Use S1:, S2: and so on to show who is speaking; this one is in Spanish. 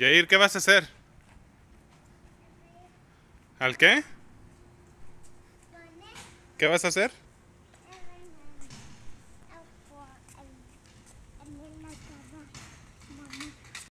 S1: Yair, ¿qué vas a hacer? ¿Al qué? ¿Qué vas a hacer?